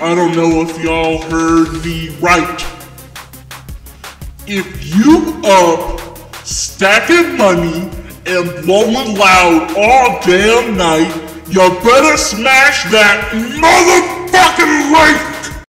I don't know if y'all heard me right. If you up stacking money and blowing loud all damn night, you better smash that motherfucker.